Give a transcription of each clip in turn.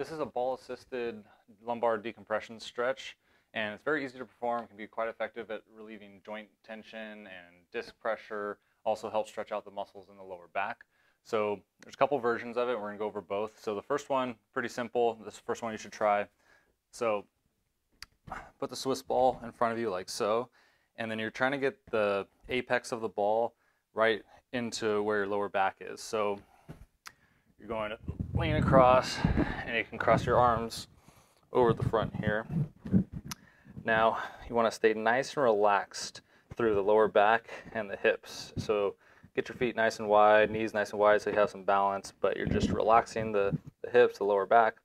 This is a ball-assisted lumbar decompression stretch, and it's very easy to perform, can be quite effective at relieving joint tension and disc pressure, also helps stretch out the muscles in the lower back. So there's a couple versions of it. We're gonna go over both. So the first one, pretty simple. This first one you should try. So put the Swiss ball in front of you like so, and then you're trying to get the apex of the ball right into where your lower back is. So you're going to lean across and you can cross your arms over the front here. Now you want to stay nice and relaxed through the lower back and the hips. So get your feet nice and wide, knees nice and wide so you have some balance, but you're just relaxing the, the hips, the lower back,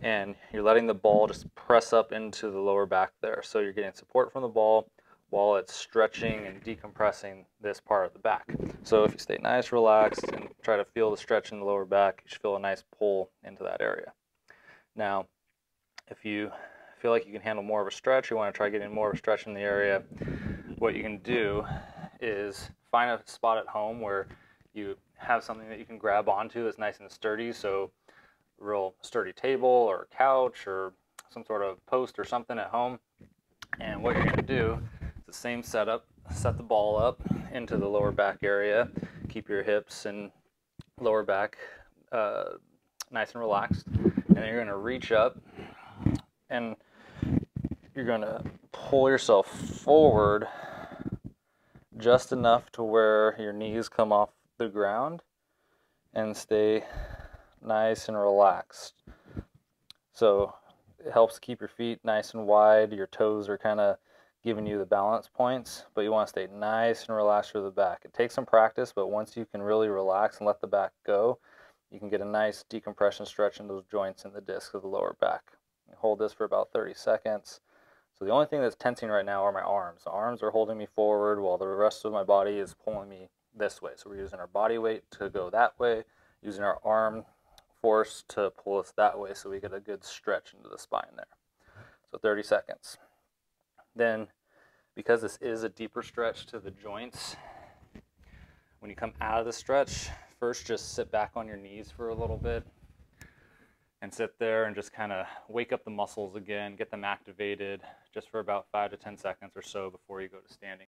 and you're letting the ball just press up into the lower back there. So you're getting support from the ball while it's stretching and decompressing this part of the back. So if you stay nice, relaxed, and try to feel the stretch in the lower back, you should feel a nice pull into that area. Now, if you feel like you can handle more of a stretch, you want to try getting more of a stretch in the area, what you can do is find a spot at home where you have something that you can grab onto that's nice and sturdy. So a real sturdy table or couch or some sort of post or something at home. And what you're going to do the same setup. Set the ball up into the lower back area. Keep your hips and lower back uh, nice and relaxed. And then you're going to reach up and you're going to pull yourself forward just enough to where your knees come off the ground and stay nice and relaxed. So it helps keep your feet nice and wide. Your toes are kind of giving you the balance points, but you want to stay nice and relaxed through the back. It takes some practice, but once you can really relax and let the back go, you can get a nice decompression stretch in those joints in the disc of the lower back. You hold this for about 30 seconds. So the only thing that's tensing right now are my arms. The arms are holding me forward while the rest of my body is pulling me this way. So we're using our body weight to go that way, using our arm force to pull us that way so we get a good stretch into the spine there. So 30 seconds. Then, because this is a deeper stretch to the joints, when you come out of the stretch, first just sit back on your knees for a little bit and sit there and just kind of wake up the muscles again, get them activated just for about five to 10 seconds or so before you go to standing.